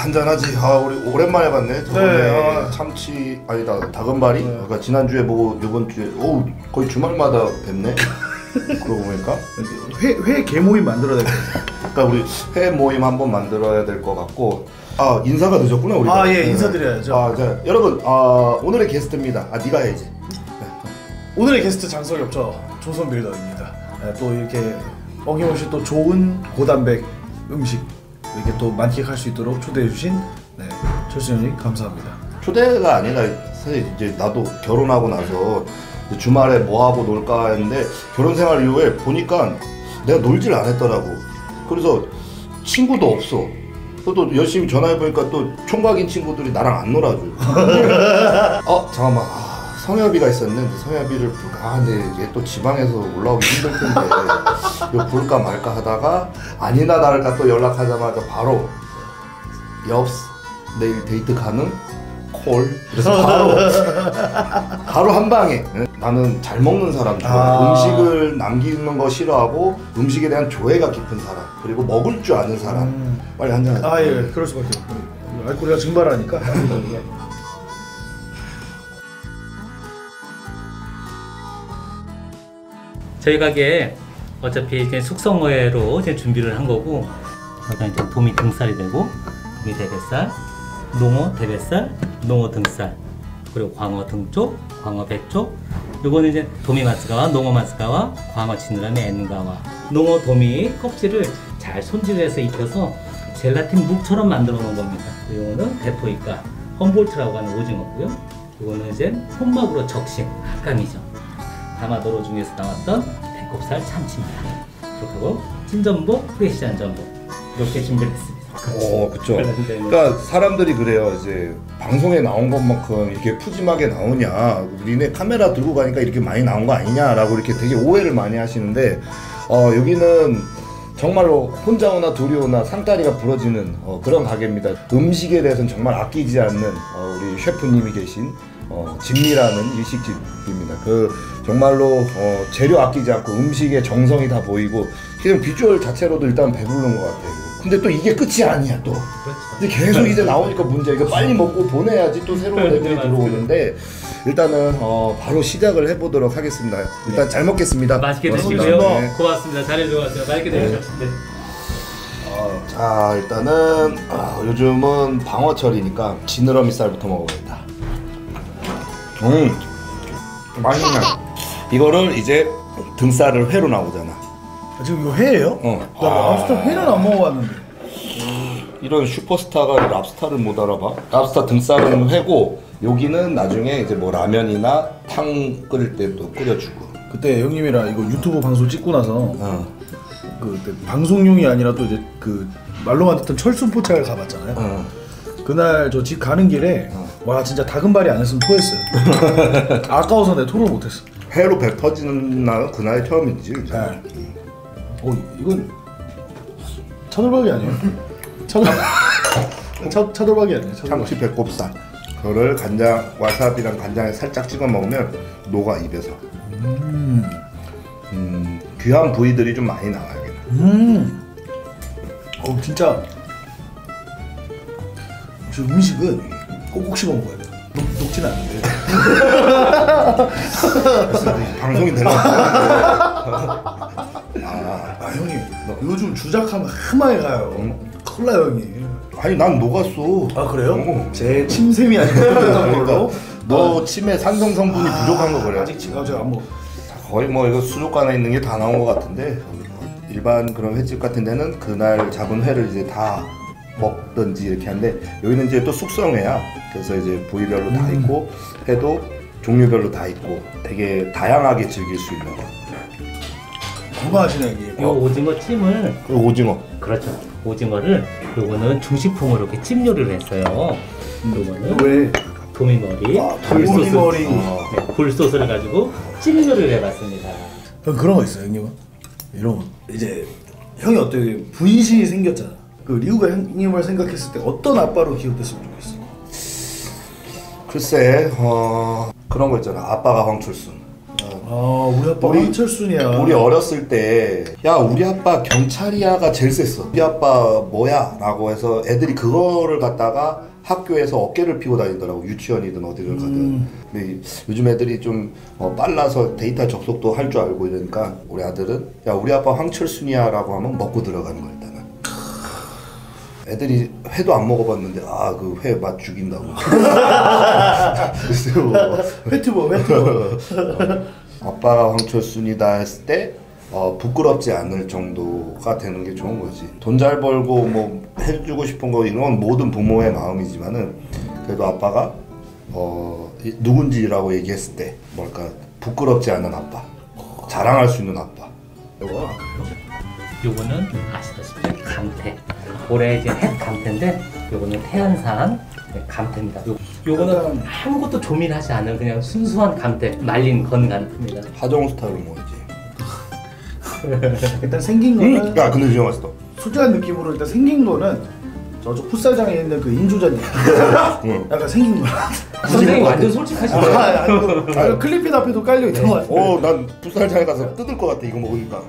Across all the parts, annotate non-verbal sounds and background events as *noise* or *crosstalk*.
한잔하지. 아 우리 오랜만에 봤네. 저번에 네, 아. 참치 아니다 다금바리. 그러니까 지난주에 보고 이번 주에 오 거의 주말마다 뵙네. *laughs* 그러고 보니까. 회, 회 개모임 만들어야 될 것 같아요. 그러니까 우리 회 모임 한번 만들어야 될 것 같고. 아 인사가 늦었구나 우리가. 아, 예, 인사드려야죠. 아, 자, 여러분 아 오늘의 게스트입니다. 아 네가 해야지. 오늘의 게스트 장석이 없죠. 조선 빌더입니다. 네, 또 이렇게 어김없이 또 좋은 고단백 음식 이렇게 또 만끽할 수 있도록 초대해 주신 네, 철수 형님 감사합니다. 초대가 아니라 사실 이제 나도 결혼하고 나서 주말에 뭐 하고 놀까 했는데 결혼 생활 이후에 보니까 내가 놀질 안 했더라고. 그래서 친구도 없어. 또 열심히 전화해 보니까 또 총각인 친구들이 나랑 안 놀아줘. *laughs* 어 잠깐만. 아, 성엽이가 있었는데 성엽이를 볼까? 아 근데 이게 또 지방에서 올라오기 힘들 텐데 *laughs* 이거 볼까 말까 하다가 아니나 다를까 또 연락하자마자 바로 엽스 내일 데이트 가능? 콜 그래서 바로 *laughs* 바로 한 방에 응? 나는 잘 먹는 사람 좋아 아. 음식을 남기는 거 싫어하고 음식에 대한 조예가 깊은 사람 그리고 먹을 줄 아는 사람 음. 빨리 한잔 하자 아 예, 그럴 수밖에 없고 알코올이 증발하니까. *laughs* 저희 가게 어차피 숙성어회로 준비를 한 거고 여기가 이제 도미 등살이 되고 도미 대뱃살, 농어 대뱃살, 농어 등살 그리고 광어 등쪽, 광어 배쪽 요거는 이제 도미 마스가와 농어 마스가와 광어 지느러미 앵가와 농어 도미 껍질을 잘 손질해서 익혀서 젤라틴 묵처럼 만들어 놓은 겁니다. 요거는 대포이가 험볼트라고 하는 오징어고요. 요거는 이제 혼막으로 적신 합감이죠. 다마도로 중에서 나왔던 배꼽살 참치입니다. 그렇게 하고 찐전복, 프레시한 전복 이렇게 준비를 했습니다. 어 그쵸 네. 그러니까 사람들이 그래요 이제 방송에 나온 것만큼 이렇게 푸짐하게 나오냐 니네 카메라 들고 가니까 이렇게 많이 나온 거 아니냐라고 이렇게 되게 오해를 많이 하시는데 어 여기는 정말로 혼자 오나 둘이 오나 상다리가 부러지는 어, 그런 가게입니다 음식에 대해서는 정말 아끼지 않는 어, 우리 셰프님이 계신 어, 진미라는 일식집입니다. 그 정말로 어, 재료 아끼지 않고 음식의 정성이 다 보이고 그냥 비주얼 자체로도 일단 배부른 것 같아요. 근데 또 이게 끝이 아니야 또. 근데 계속 이제 나오니까 문제 이거 빨리 먹고 보내야지 또 새로운 네, 애들이 맞습니다. 들어오는데 일단은 어, 바로 시작을 해보도록 하겠습니다. 일단 잘 먹겠습니다. 맛있게 고맙습니다. 드시고요. 네. 고맙습니다. 잘해주세요. 맛있게 드십시오. 네. 자 일단은 아, 요즘은 방어철이니까 지느러미 쌀부터 먹어보겠다. 음 맛있네. 이거를 이제 등살을 회로 나오잖아. 아, 지금 이거 회예요? 어. 나 랍스터 회는 안 먹어봤는데. 이런 슈퍼스타가 랍스타를 못 알아봐. 랍스타 등살은 회고 여기는 나중에 이제 뭐 라면이나 탕 끓일 때도 끓여주고. 그때 형님이랑 이거 유튜브 방송 찍고 나서 어. 그 방송용이 아니라 또 이제 그 말로만 듣던 철순 포차를 가봤잖아요. 어. 그날 저 집 가는 길에 와 진짜 다금발이 안 했으면 토했어요. *laughs* 아까워서 내 토를 못했어. 회로 배 터지는 날은 그날이 처음이지. 네. 어 이건 차돌박이 아니에요? 차돌 차 차돌박이 아니에요? 차돌박이. 참치 배꼽살. 그거를 간장 와사비랑 간장에 살짝 찍어 먹으면 녹아 입에서. 음, 귀한 부위들이 좀 많이 나와요. 음. 어 진짜 저 음식은 꼭꼭 씹어 먹어야 돼. 녹, 녹진 않는데. 방송이 되려고. 아 형님 요즘 주작하면 하마에 가요. 큰일 나요 형님. 아니 난 녹았어. 아 그래요? 어. 제 침샘이 아니고. 그러니까 너 침에 산성 성분이 부족한 거 그래. 아직 지금 제가 안 먹. 거의 뭐 이거 수족관에 있는 게 다 나온 것 같은데 일반 그런 횟집 같은 데는 그날 잡은 회를 이제 다 먹든지 이렇게 하는데 여기는 이제 또 숙성회야. 그래서 이제 부위별로 다 있고 회도 종류별로 다 있고 되게 다양하게 즐길 수 있는 거. 건강하시네 형님. 이 오징어 찜을 그리고 오징어. 그렇죠. 오징어를 요거는 중식풍으로 이렇게 찜 요리를 했어요. 요거는 왜? 도미머리, 아, 굴소스, 도미머리. 네, 굴소스를 가지고 찜 요리를 해봤습니다. 형 그런 거 있어요 형님은? 이런 거 이제 형이 어떻게 분신이 생겼잖아. 그 리우가 형님을 생각했을 때 어떤 아빠로 기억됐으면 좋겠어. 글쎄 어 그런 거 있잖아. 아빠가 황철순. 어, 아 우리 아빠 우리- 황철순이야. 우리 어렸을 때 야 우리 아빠 경찰이야가 제일 셌어 우리 아빠 뭐야 라고 해서 애들이 그거를 갖다가 학교에서 어깨를 피고 다니더라고 유치원이든 어디를 가든 음. 근데 이- 요즘 애들이 좀 어, 빨라서 데이터 접속도 할 줄 알고 이러니까 우리 아들은 야 우리 아빠 황철순이야 라고 하면 먹고 들어가는 거야 애들이 회도 안 먹어봤는데 아 그 회 맛 죽인다고 *laughs* 그래서 뭐 회투버 회투버. 아빠가 황철순이다 했을 때 어, 부끄럽지 않을 정도가 되는 게 좋은 거지. 돈 잘 벌고 뭐 해주고 싶은 거 이런 건 모든 부모의 마음이지만은 그래도 아빠가 어, 이- 누군지라고 얘기했을 때 뭘까 부끄럽지 않은 아빠, 자랑할 수 있는 아빠. 이거 요거는 아시다시피 감태. 올해 이제 햇 감태인데 요거는 태안산 네, 감태입니다. 요, 요거는 아무것도 조밀하지 않은 그냥 순수한 감태, 말린 건 감태입니다. 하정 스타일로 먹어야지. *laughs* 일단 생긴 거는 야 근데 진짜 맛있다. 솔직한 느낌으로 일단 생긴 거는 저쪽 풋살장에 있는 그 인조잔 *laughs* 응. 약간 생긴 거. 선생님 완전 솔직하시네. 아, 아니, 아, *laughs* 클리핏 앞에도 깔려 있는 거 같아. 어, 난 풋살장에 가서 뜯을 것 같아 이거 먹으니까.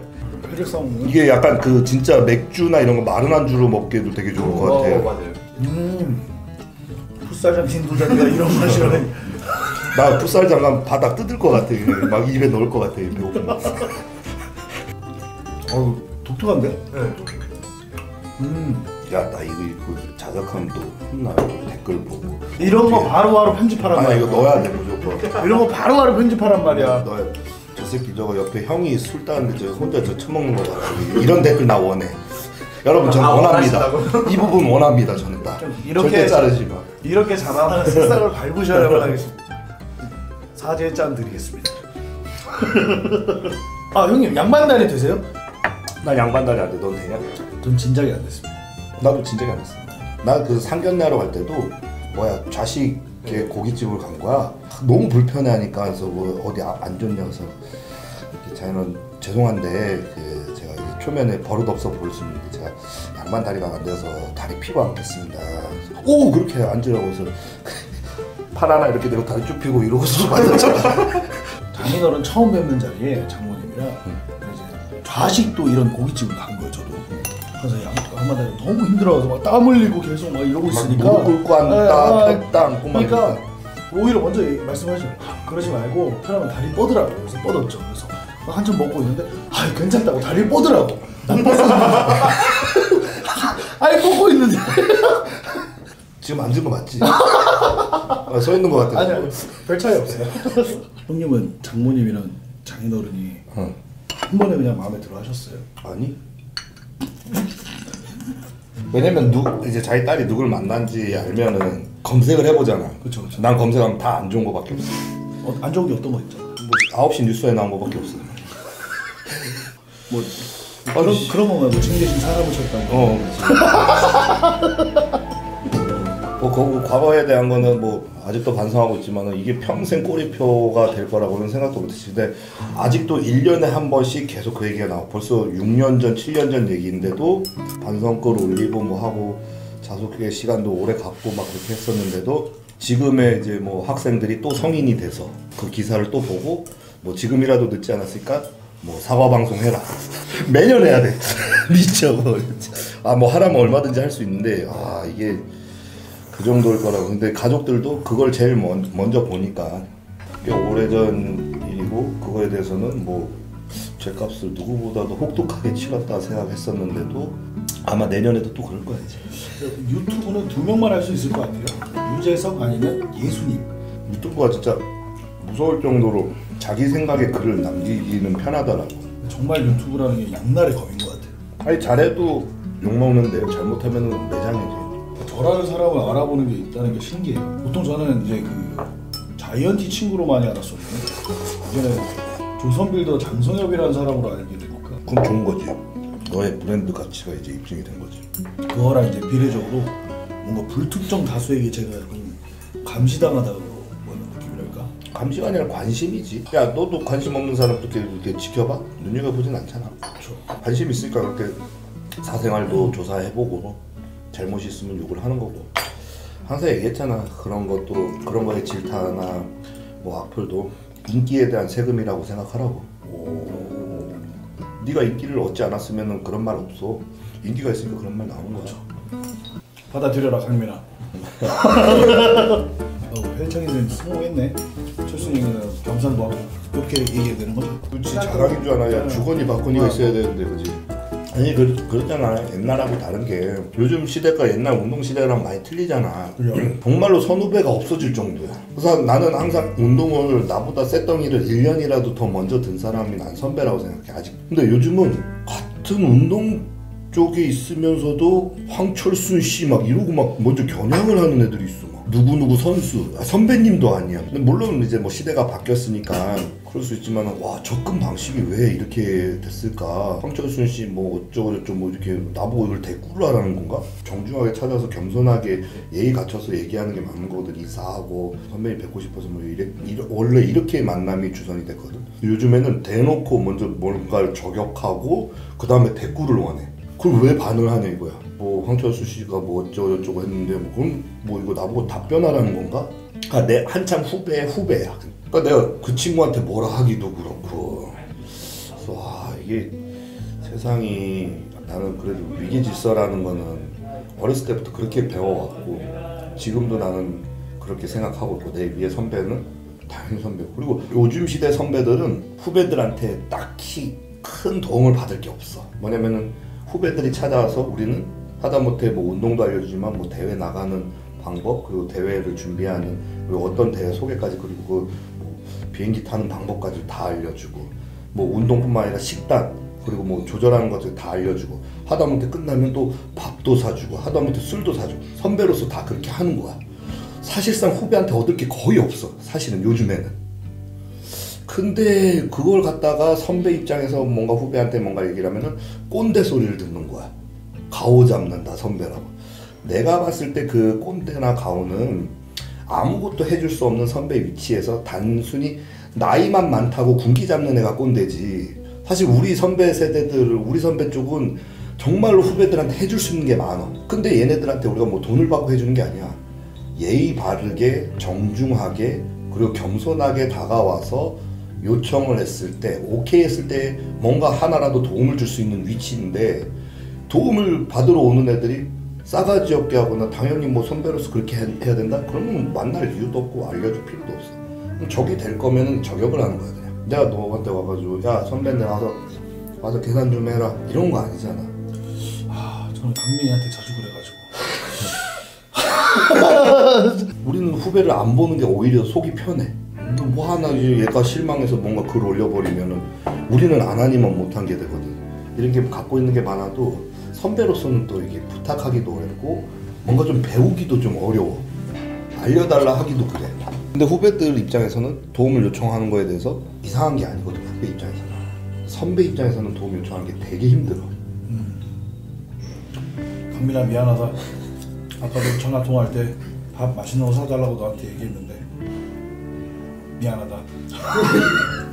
혈액성. 이게 약간 그 진짜 맥주나 이런 거 마른 안주로 먹기에도 되게 좋을 것 같아. 맞아요. 음. 풋살장 인조잔이가 이런 맛이라니. *laughs* 나 풋살 장갑 바닥 뜯을 것 같아. 그냥. 막 입에 넣을 것 같아. 배고프면. *laughs* 어우 독특한데? 네. 음. 야, 나 이거 입고 자작하면 또 혼나. 댓글 보고. 이런 거 바로바로 편집하란 아, 말이야. 이거 넣어야 돼 무조건. 이런 거 바로바로 편집하란 말이야. 넣어야 돼. 저 새끼 저거 옆에 형이 술 따는데 저 혼자 저 처먹는 거 봐라. 이런 댓글 나 원해. 여러분 저는 아, 원합니다. 원하신다고? 이 부분 원합니다. 저는 딱. 이렇게 절대 자르지 마. 이렇게 자라나는 새싹을 밟으셔야만 하겠습니다. 사죄의 짠 드리겠습니다. *laughs* 아 형님 양반다리 되세요? 난 양반다리 안 돼. 넌 되냐? 전 진작에 안 됐습니다. 나도 진작에 안 했어. 나그 상견례하러 갈 때도 뭐야 좌식 의 고깃집을 간 거야. 너무 불편해하니까 그래서 뭐 어디 아- 안 좋냐 이렇게 자기는 죄송한데 그 제가 초면에 버릇 없어 보일 수 있는데 제가 양반 다리가 안 돼서 다리 피고 앉겠습니다. 그래서 오 그렇게 앉으라고 해서 *laughs* 팔 하나 이렇게 대고 다리 쭉 펴고 이러고서 앉았잖아. 장인어른 처음 뵙는 자리에 장모님이랑 이제 좌식도 이런 고깃집을 간 거예요 저도. 그래서 양- 양반다리 너무 힘들어서 막 땀 흘리고 계속 막 이러고 막 있으니까 무릎 꿇고 앉다 네, 아, 폈다 앉고 막 그러니까. 오히려 먼저 말씀하시죠. 그러지 말고 편하면 다리 뻗으라고. 그래서 뻗었죠. 그래서 한참 먹고 있는데 아 괜찮다고 다리 뻗으라고. 난 뻗었는데. 아니 뻗고 있는데. *laughs* 지금 앉은 거 맞지? 아, 서 있는 거 같아. 아니야 별 차이 없어요. *laughs* 형님은 장모님이랑 장인어른이 어. 한 번에 그냥 마음에 들어 하셨어요. 아니? 왜냐면 누 이제 자기 딸이 누굴 만난지 알면은 검색을 해보잖아. 그쵸, 그쵸. 난 검색하면 다 안 좋은 거밖에 없어. 어, 안 좋은 게 어떤 거 있죠? 뭐 9시 뉴스에 나온 거밖에 없어. 뭐 그런 그런 건가요? 뭐 챙겨진 사람을 쳤다고. 어. *laughs* 뭐 그 과거에 대한 거는 뭐 아직도 반성하고 있지만은 이게 평생 꼬리표가 될 거라고는 생각도 못했지. 근데 아직도 1년에 한 번씩 계속 그 얘기가 나와. 벌써 6년 전, 7년 전 얘기인데도 반성글 올리고 뭐 하고 자숙의 시간도 오래 갖고 막 그렇게 했었는데도 지금의 이제 뭐 학생들이 또 성인이 돼서 그 기사를 또 보고 뭐 지금이라도 늦지 않았을까? 뭐 사과 방송 해라. *laughs* 매년 해야 돼. *laughs* 미쳐. 아뭐 하라면 얼마든지 할 수 있는데 아 이게 그 정도일 거라고. 근데 가족들도 그걸 제일 먼, 먼저 보니까 꽤 오래전 일이고 그거에 대해서는 뭐 죄값을 누구보다도 혹독하게 치렀다 생각했었는데도 아마 내년에도 또 그럴 거야 이제. 유튜브는 두 명만 할 수 있을 것 같아요. 유재석 아니면 예수님. 유튜브가 진짜 무서울 정도로 자기 생각에 글을 남기기는 편하더라고. 정말 유튜브라는 게 양날의 검인 것 같아요. 아니 잘해도 욕 먹는데 잘못하면 매장이지. 저라는 사람을 알아보는 게 있다는 게 신기해요. 보통 저는 이제 그 자이언티 친구로 많이 알았었는데 이제는 조선빌더 장성엽이라는 사람으로 알게 되니까 그럼 좋은 거지. 너의 브랜드 가치가 이제 입증이 된 거지. 그거랑 이제 비례적으로 뭔가 불특정 다수에게 제가 좀 감시당하다고 느낌이랄까. 감시가 아니라 관심이지. 야 너도 관심 없는 사람 그렇게 이렇게 지켜봐? 눈여겨보진 않잖아. 그렇죠. 관심 있으니까 그렇게 사생활도 조사해보고 잘못이 있으면 욕을 하는 거고. 항상 얘기했잖아. 그런 것도 그런 거에 질타나 뭐 악플도 인기에 대한 세금이라고 생각하라고. 네가 인기를 얻지 않았으면 그런 말 없어. 인기가 있으니까 그런 말 나오는 거죠. 받아들여라 강민아. *laughs* 어, 헬창이는 성공했네. 철순이는 경상도 하고 그렇게 얘기해야 되는 거죠? 그렇지 자랑인 줄 알아야 주거니 받거니가 있어야 되는데 그지 아니 그, 그렇잖아. 옛날하고 다른 게 요즘 시대가 옛날 운동 시대랑 많이 틀리잖아. 그죠. 정말로 선후배가 없어질 정도야. 그래서 나는 항상 운동을 나보다 쇳덩이를 1년이라도 더 먼저 든 사람이 난 선배라고 생각해 아직. 근데 요즘은 같은 운동 쪽에 있으면서도 황철순 씨 막 이러고 막 먼저 겨냥을 하는 애들이 있어 막. 누구누구 선수. 아, 선배님도 아니야. 근데 물론 이제 뭐 시대가 바뀌었으니까 그럴 수 있지만 와 접근 방식이 왜 이렇게 됐을까 황철순 씨 뭐 어쩌고 저쩌고 뭐 이렇게 나보고 이걸 대꾸라라는 건가 정중하게 찾아서 겸손하게 예의 갖춰서 얘기하는 게 맞는 거거든 인사하고 선배님 뵙고 싶어서 뭐 이래, 이래- 원래 이렇게 만남이 주선이 됐거든 요즘에는 대놓고 먼저 뭔가를 저격하고 그 다음에 대꾸를 원해 그걸 왜 반을 하냐 이거야. 뭐 황철수 씨가 뭐 어쩌고 저쩌고 했는데 뭐 그럼 뭐 이거 나보고 답변하라는 건가? 아, 내 한참 후배 후배야. 그러니까 내가 그 친구한테 뭐라 하기도 그렇고. 그래서 와 이게 세상이 나는 그래도 위계 질서라는 거는 어렸을 때부터 그렇게 배워왔고 지금도 나는 그렇게 생각하고 있고 내 위에 선배는 당연히 선배 그리고 요즘 시대 선배들은 후배들한테 딱히 큰 도움을 받을 게 없어 뭐냐면은 후배들이 찾아와서 우리는 하다못해 뭐 운동도 알려주지만 뭐 대회 나가는 방법 그리고 대회를 준비하는 그리고 어떤 대회 소개까지 그리고 그뭐 비행기 타는 방법까지 다 알려주고 뭐 운동뿐만 아니라 식단 그리고 뭐 조절하는 것들 다 알려주고 하다못해 끝나면 또 밥도 사주고 하다못해 술도 사주고 선배로서 다 그렇게 하는 거야. 사실상 후배한테 얻을 게 거의 없어 사실은 요즘에는. 근데 그걸 갖다가 선배 입장에서 뭔가 후배한테 뭔가 얘기를 하면은 꼰대 소리를 듣는 거야. 가오 잡는다 선배라고 내가 봤을 때 그 꼰대나 가오는 아무것도 해줄 수 없는 선배 위치에서 단순히 나이만 많다고 군기 잡는 애가 꼰대지. 사실 우리 선배 세대들 우리 선배 쪽은 정말로 후배들한테 해줄 수 있는 게 많아. 근데 얘네들한테 우리가 뭐 돈을 받고 해주는 게 아니야. 예의 바르게 정중하게 그리고 겸손하게 다가와서 요청을 했을 때 오케이 했을 때 뭔가 하나라도 도움을 줄 수 있는 위치인데 도움을 받으러 오는 애들이 싸가지 없게 하거나 당연히 뭐 선배로서 그렇게 해- 해야 된다? 그러면 만날 이유도 없고 알려줄 필요도 없어 그럼 적이 될 거면은 저격을 하는 거야 그냥 내가 너한테 와가지고 야 선배님 와서 와서 계산 좀 해라 이런 거 아니잖아 아 저는 강민이한테 자주 그래가지고 *laughs* 우리는 후배를 안 보는 게 오히려 속이 편해. 근데 뭐 하나 얘가 실망해서 뭔가 글 올려버리면은 우리는 안 하니만 못한 게 되거든. 이런 게 갖고 있는 게 많아도 선배로서는 또 이게 부탁하기도 어렵고 뭔가 좀 배우기도 좀 어려워. 알려달라 하기도 그래. 근데 후배들 입장에서는 도움을 요청하는 거에 대해서 이상한 게 아니거든. 후배 입장에서는. 선배 입장에서는 도움 요청하는 게 되게 힘들어. 강민아 미안하다. 아까도 전화 통화할 때 밥 맛있는 거 사달라고 너한테 얘기했는데 미안하다. *laughs*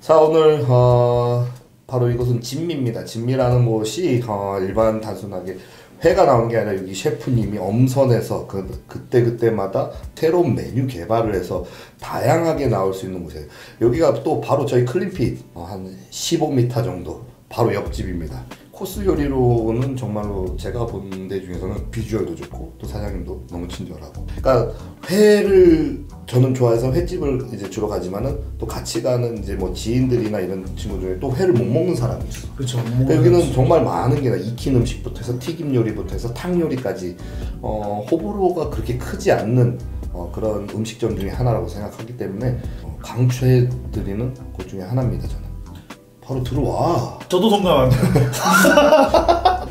자 오늘 어, 바로 이것은 진미입니다. 진미라는 곳이 어, 일반 단순하게 회가 나오는 게 아니라 여기 셰프님이 엄선해서 그, 그때 그때마다 새로운 메뉴 개발을 해서 다양하게 나올 수 있는 곳이에요. 여기가 또 바로 저희 클린핏 어, 한 15m 정도 바로 옆집입니다. 코스 요리로는 정말로 제가 본 데 중에서는 비주얼도 좋고 또 사장님도 너무 친절하고. 그러니까 회를 저는 좋아해서 횟집을 이제 주로 가지만은 또 같이 가는 이제 뭐 지인들이나 이런 친구 중에 또 회를 못 먹는 사람이 있어. 그렇죠. 그러니까 여기는 정말 많은 게 익힌 음식부터 해서 튀김 요리부터 해서 탕 요리까지. 어, 호불호가 그렇게 크지 않는 어, 그런 음식점 중에 하나라고 생각하기 때문에 어, 강추해드리는 곳 중에 하나입니다 저는 바로 들어와 저도 동감합니다. 자,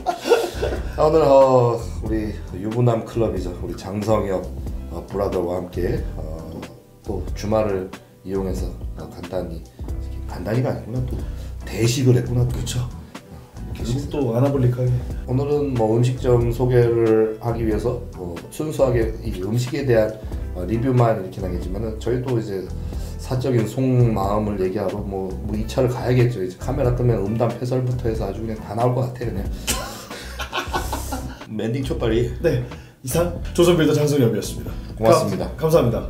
*laughs* 오늘 어, 우리 유부남 클럽이죠 우리 장성혁 어, 브라더와 함께 어, 또 주말을 이용해서 어, 간단히 간단히가 아니구나 또 대식을 했구나 또. 그렇죠. 또 아나볼릭하게 오늘은 뭐 음식점 소개를 하기 위해서 뭐 순수하게 이 음식에 대한 어, 리뷰만 이렇게 나겠지만은 저희도 이제 사적인 속마음을 얘기하러 뭐, 뭐 2차를 가야겠죠. 이제 카메라 끄면 음담 패설부터 해서 아주 그냥 다 나올 것 같아 그냥. 엔딩 초 빨리. 네 이상 조선빌더 장성엽이었습니다. 고맙습니다. 가- 감사합니다.